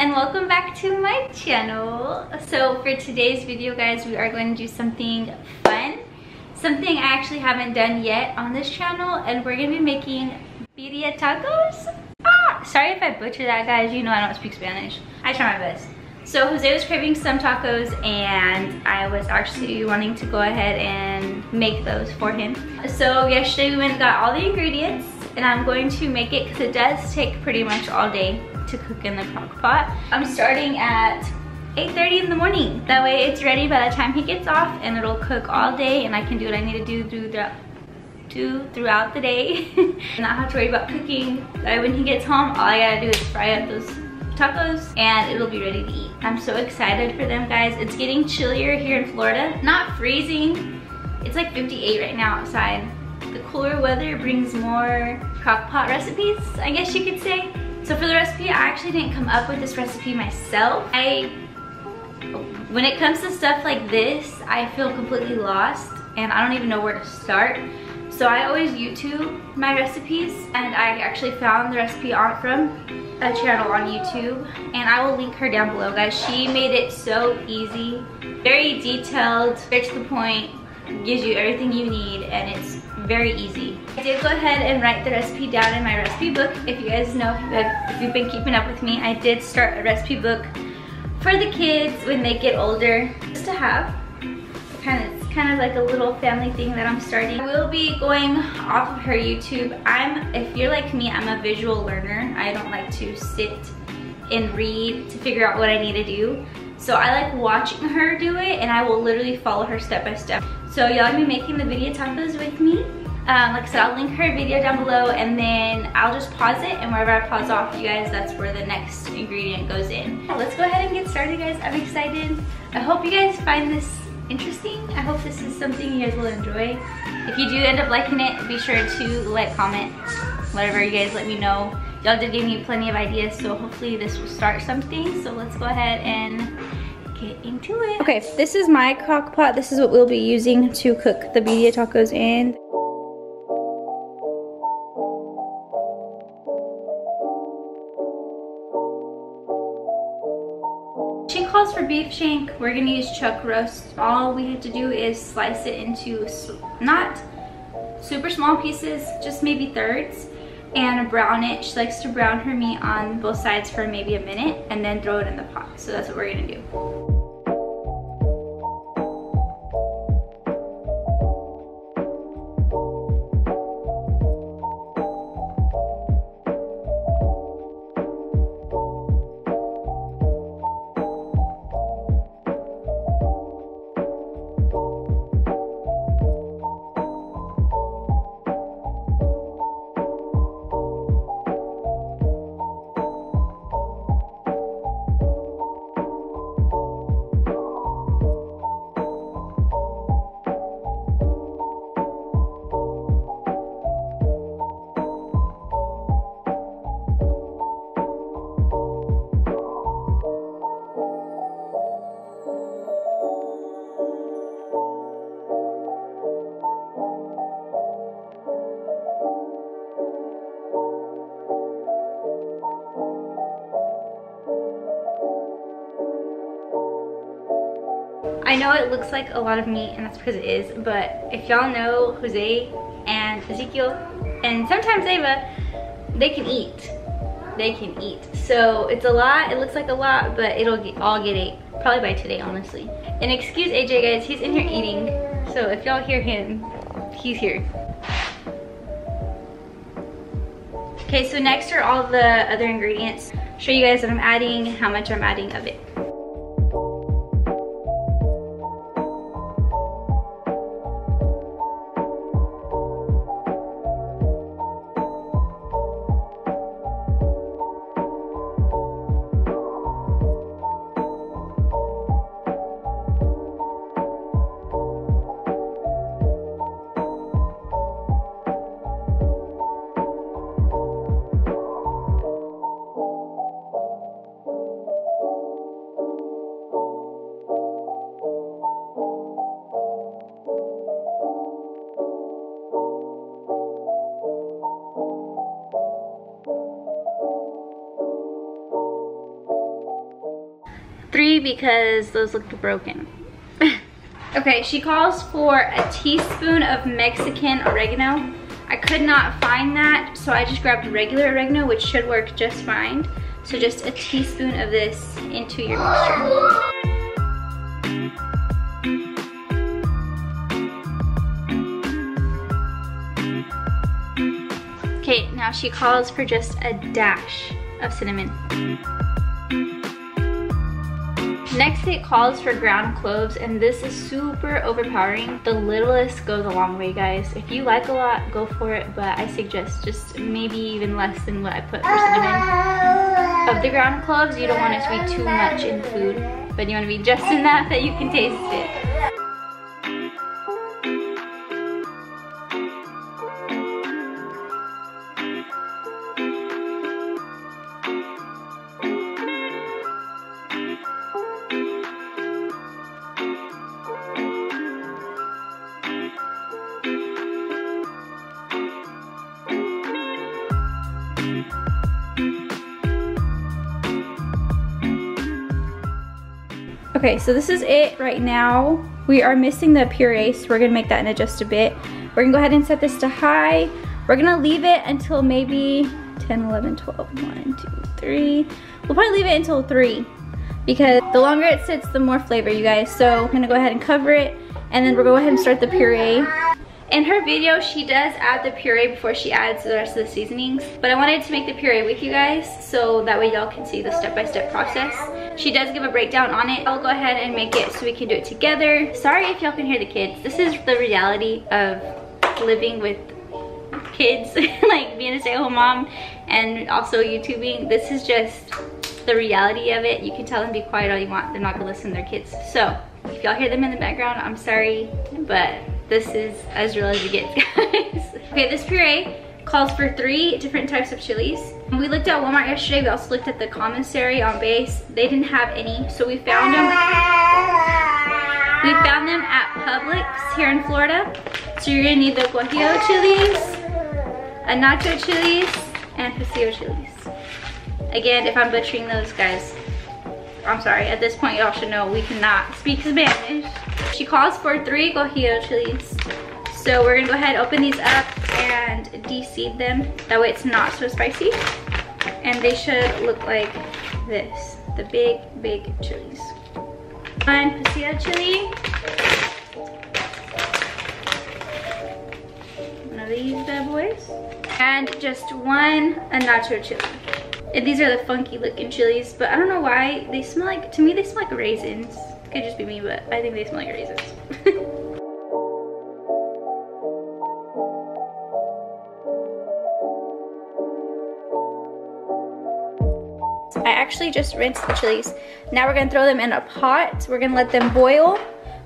and welcome back to my channel. So for today's video guys, we are going to do something fun. Something I actually haven't done yet on this channel and we're gonna be making birria tacos. Ah, sorry if I butcher that guys, you know I don't speak Spanish. I try my best. So Jose was craving some tacos and I was actually wanting to go ahead and make those for him. So yesterday we went and got all the ingredients and I'm going to make it because it does take pretty much all day to cook in the crock pot. I'm starting at 8.30 in the morning. That way it's ready by the time he gets off and it'll cook all day and I can do what I need to do through the do throughout the day. And not have to worry about cooking. That when he gets home all I gotta do is fry up those tacos and it'll be ready to eat. I'm so excited for them guys. It's getting chillier here in Florida. Not freezing. It's like 58 right now outside. The cooler weather brings more crock pot recipes I guess you could say so for the recipe I actually didn't come up with this recipe myself I when it comes to stuff like this I feel completely lost and I don't even know where to start so I always YouTube my recipes and I actually found the recipe on from a channel on YouTube and I will link her down below guys. She made it so easy, very detailed, straight to the point, gives you everything you need and it's very easy. I did go ahead and write the recipe down in my recipe book. If you guys know, if you've been keeping up with me, I did start a recipe book for the kids when they get older just to have kind of kind of like a little family thing that I'm starting. I will be going off of her YouTube. I'm, if you're like me, I'm a visual learner. I don't like to sit and read to figure out what I need to do. So I like watching her do it and I will literally follow her step by step. So y'all gonna be making the birria tacos with me. Um, like I said, I'll link her video down below and then I'll just pause it and wherever I pause off, you guys, that's where the next ingredient goes in. Let's go ahead and get started, guys. I'm excited. I hope you guys find this interesting. I hope this is something you guys will enjoy. If you do end up liking it, be sure to like, comment, whatever you guys let me know. Y'all did give me plenty of ideas, so hopefully this will start something. So let's go ahead and get into it. Okay, this is my crock pot. This is what we'll be using to cook the birria tacos in. Calls for beef shank. We're gonna use chuck roast. All we have to do is slice it into not super small pieces, just maybe thirds, and brown it. She likes to brown her meat on both sides for maybe a minute and then throw it in the pot. So that's what we're gonna do. I know it looks like a lot of meat and that's because it is, but if y'all know Jose and Ezekiel and sometimes Ava, they can eat. They can eat. So it's a lot, it looks like a lot, but it'll get, all get ate. Probably by today, honestly. And excuse AJ guys, he's in here eating. So if y'all hear him, he's here. Okay, so next are all the other ingredients. Show you guys what I'm adding, how much I'm adding of it. Three because those looked broken. okay, she calls for a teaspoon of Mexican oregano. I could not find that, so I just grabbed regular oregano, which should work just fine. So just a teaspoon of this into your mixture. Okay, now she calls for just a dash of cinnamon. Next it calls for ground cloves and this is super overpowering. The littlest goes a long way guys. If you like a lot, go for it, but I suggest just maybe even less than what I put for cinnamon. Of the ground cloves, you don't want it to be too much in food, but you want to be just enough that you can taste it. Okay, so this is it right now. We are missing the puree, so we're gonna make that in just a bit. We're gonna go ahead and set this to high. We're gonna leave it until maybe 10, 11, 12, 1, 2, 3. We'll probably leave it until 3 because the longer it sits, the more flavor, you guys. So I'm gonna go ahead and cover it and then we're gonna go ahead and start the puree. In her video, she does add the puree before she adds the rest of the seasonings. But I wanted to make the puree with you guys so that way y'all can see the step-by-step -step process. She does give a breakdown on it. I'll go ahead and make it so we can do it together. Sorry if y'all can hear the kids. This is the reality of living with kids, like being a stay-at-home mom and also YouTubing. This is just the reality of it. You can tell them be quiet all you want. They're not gonna listen to their kids. So if y'all hear them in the background, I'm sorry, but this is as real as it gets, guys. okay, this puree calls for three different types of chilies. We looked at Walmart yesterday. We also looked at the commissary on base. They didn't have any, so we found them. We found them at Publix here in Florida. So you're gonna need the guajillo chilies, ancho chilies, and pasilla chilies. Again, if I'm butchering those guys, I'm sorry. At this point, y'all should know we cannot speak Spanish. She calls for three guajillo chilies. So we're gonna go ahead, open these up and de-seed them. That way it's not so spicy. And they should look like this, the big, big chilies. One pasilla chili. One of these bad boys. And just one ancho chili. And these are the funky looking chilies, but I don't know why. They smell like, to me they smell like raisins. Could just be me, but I think they smell like raisins. I actually just rinsed the chilies. Now we're gonna throw them in a pot. We're gonna let them boil.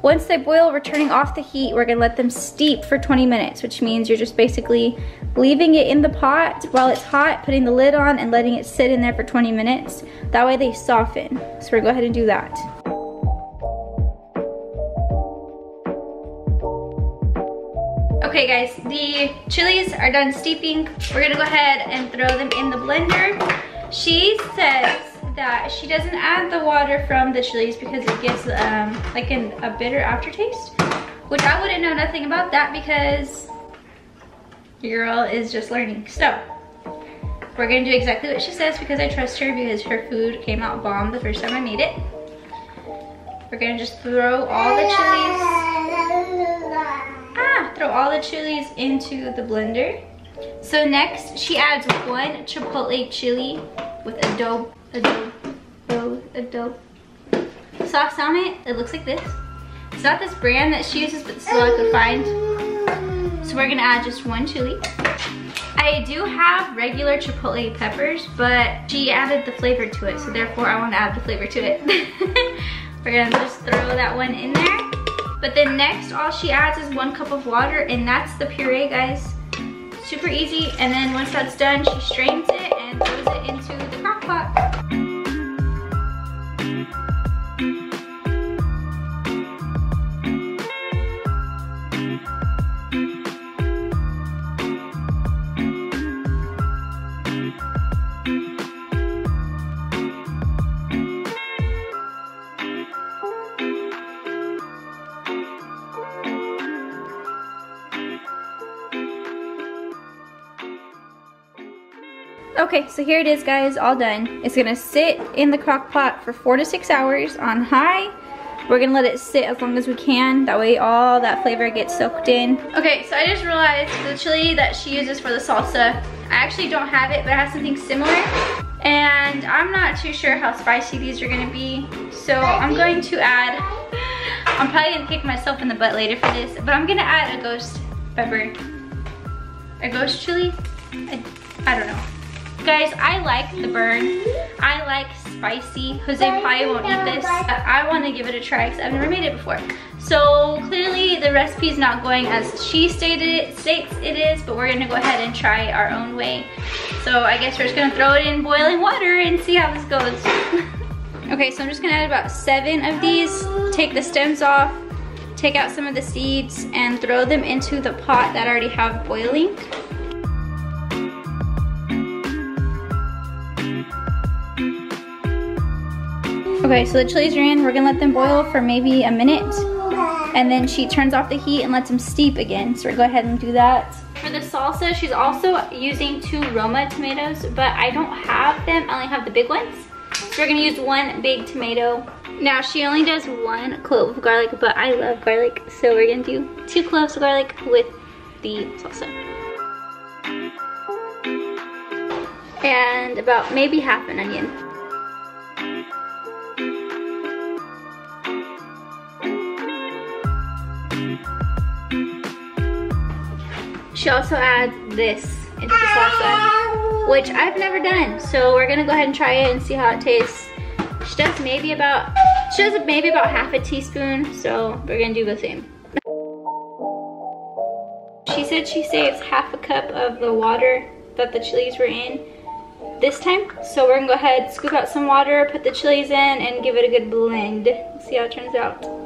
Once they boil, we're turning off the heat. We're gonna let them steep for 20 minutes, which means you're just basically leaving it in the pot while it's hot, putting the lid on and letting it sit in there for 20 minutes. That way they soften. So we're gonna go ahead and do that. Okay guys, the chilies are done steeping. We're gonna go ahead and throw them in the blender. She says that she doesn't add the water from the chilies because it gives um, like an, a bitter aftertaste, which I wouldn't know nothing about that because your girl is just learning. So we're gonna do exactly what she says because I trust her because her food came out bomb the first time I made it. We're gonna just throw all the chilies throw all the chilies into the blender. So next, she adds one chipotle chili with adobo, adobo, adobo sauce on it. It looks like this. It's not this brand that she uses, but this is I could find. So we're gonna add just one chili. I do have regular chipotle peppers, but she added the flavor to it, so therefore I want to add the flavor to it. we're gonna just throw that one in there. But then next, all she adds is one cup of water and that's the puree, guys. Super easy. And then once that's done, she strains it and Okay, so here it is guys, all done. It's gonna sit in the crock pot for four to six hours on high. We're gonna let it sit as long as we can. That way all that flavor gets soaked in. Okay, so I just realized the chili that she uses for the salsa, I actually don't have it, but I have something similar. And I'm not too sure how spicy these are gonna be. So I'm going to add, I'm probably gonna kick myself in the butt later for this, but I'm gonna add a ghost pepper. A ghost chili? I, I don't know. Guys, I like the burn. I like spicy. Jose probably won't eat this, but I want to give it a try because I've never made it before. So clearly the recipe is not going as she stated it, states it is, but we're gonna go ahead and try our own way. So I guess we're just gonna throw it in boiling water and see how this goes. okay, so I'm just gonna add about seven of these, take the stems off, take out some of the seeds, and throw them into the pot that I already have boiling. Okay, so the chilies are in. We're gonna let them boil for maybe a minute. And then she turns off the heat and lets them steep again. So we're gonna go ahead and do that. For the salsa, she's also using two Roma tomatoes, but I don't have them. I only have the big ones. So we're gonna use one big tomato. Now she only does one clove of garlic, but I love garlic. So we're gonna do two cloves of garlic with the salsa. And about maybe half an onion. She also adds this into the salsa, which I've never done. So we're gonna go ahead and try it and see how it tastes. She does maybe about, she does maybe about half a teaspoon, so we're gonna do the same. She said she saves half a cup of the water that the chilies were in this time. So we're gonna go ahead, scoop out some water, put the chilies in, and give it a good blend. See how it turns out.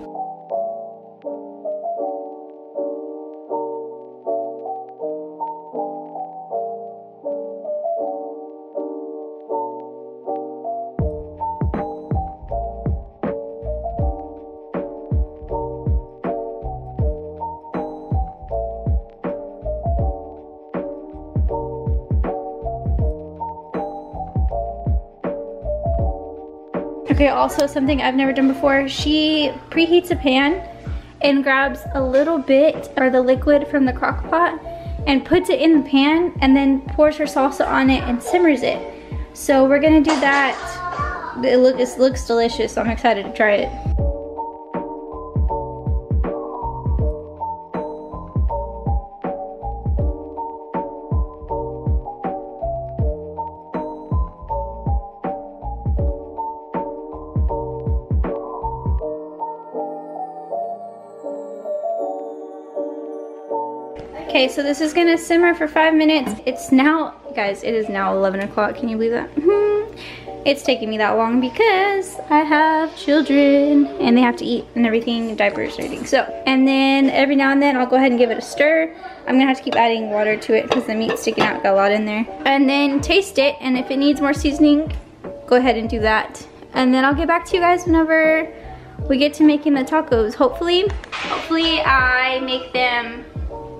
Okay, also something I've never done before. She preheats a pan and grabs a little bit or the liquid from the crock pot and puts it in the pan and then pours her salsa on it and simmers it. So we're gonna do that. It, look, it looks delicious, so I'm excited to try it. Okay, so this is gonna simmer for five minutes. It's now, guys, it is now 11 o'clock. Can you believe that? Mm-hmm. it's taking me that long because I have children and they have to eat and everything, diapers everything. So, and then every now and then I'll go ahead and give it a stir. I'm gonna have to keep adding water to it because the meat's sticking out, got a lot in there. And then taste it, and if it needs more seasoning, go ahead and do that. And then I'll get back to you guys whenever we get to making the tacos. Hopefully, hopefully I make them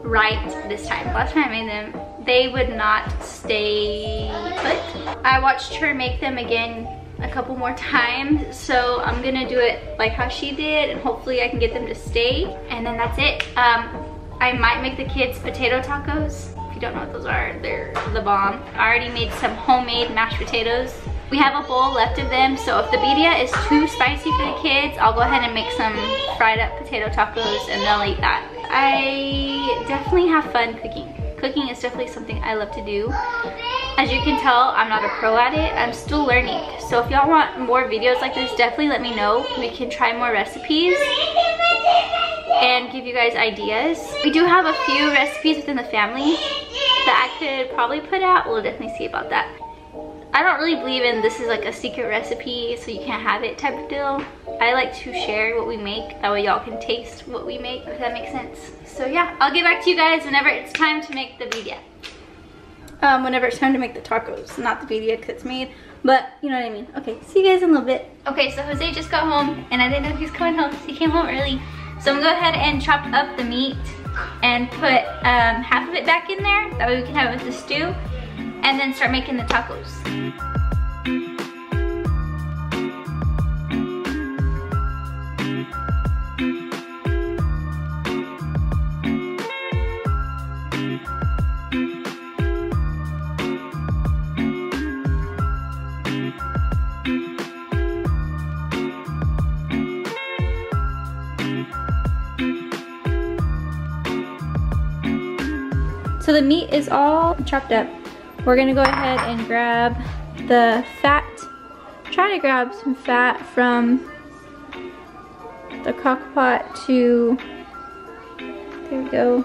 right this time. Last time I made them, they would not stay put. I watched her make them again a couple more times so I'm gonna do it like how she did and hopefully I can get them to stay and then that's it. Um, I might make the kids potato tacos. If you don't know what those are they're the bomb. I already made some homemade mashed potatoes. We have a bowl left of them so if the birria is too spicy for the kids I'll go ahead and make some fried up potato tacos and they'll eat that I definitely have fun cooking. Cooking is definitely something I love to do. As you can tell, I'm not a pro at it. I'm still learning. So if y'all want more videos like this, definitely let me know. We can try more recipes and give you guys ideas. We do have a few recipes within the family that I could probably put out. We'll definitely see about that. I don't really believe in this is like a secret recipe so you can't have it type of deal. I like to share what we make. That way y'all can taste what we make, if that makes sense. So yeah, I'll get back to you guys whenever it's time to make the birria. Um, whenever it's time to make the tacos, not the birria because it's made. But you know what I mean. Okay, see you guys in a little bit. Okay, so Jose just got home and I didn't know he was coming home because he came home early. So I'm gonna go ahead and chop up the meat and put um, half of it back in there. That way we can have it with the stew and then start making the tacos. So the meat is all chopped up. We're gonna go ahead and grab the fat. Try to grab some fat from the crock pot to, there we go,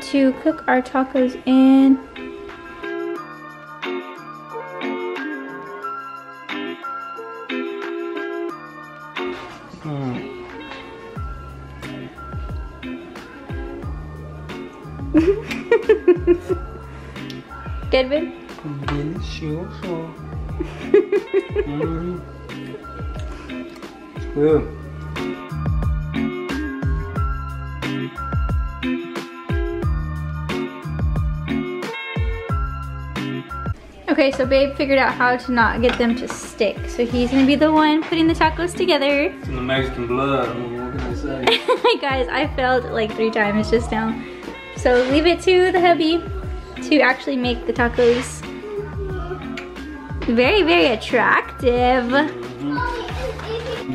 to cook our tacos in. Babe? Delicioso. mm. Good. Okay, so babe figured out how to not get them to stick. So he's gonna be the one putting the tacos together. It's in the Mexican blood, I mean, what can I say? Guys, I failed like three times just now. So leave it to the hubby to actually make the tacos very, very attractive.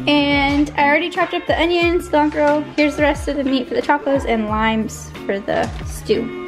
And I already chopped up the onions, cilantro. Here's the rest of the meat for the tacos and limes for the stew.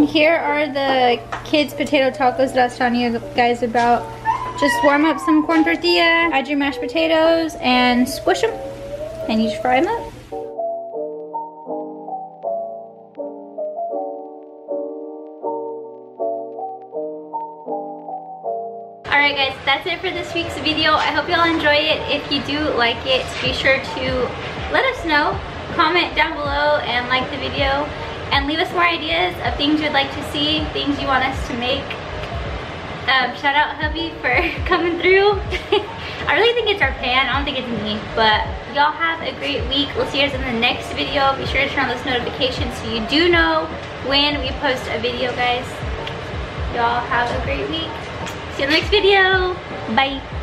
And here are the kids potato tacos that I was telling you guys about. Just warm up some corn tortilla, add your mashed potatoes, and squish them. And you just fry them up. Alright guys, that's it for this week's video. I hope y'all enjoy it. If you do like it, be sure to let us know. Comment down below and like the video and leave us more ideas of things you'd like to see, things you want us to make. Um, shout out hubby for coming through. I really think it's our pan, I don't think it's me, but y'all have a great week. We'll see you guys in the next video. Be sure to turn on those notifications so you do know when we post a video, guys. Y'all have a great week. See you in the next video. Bye.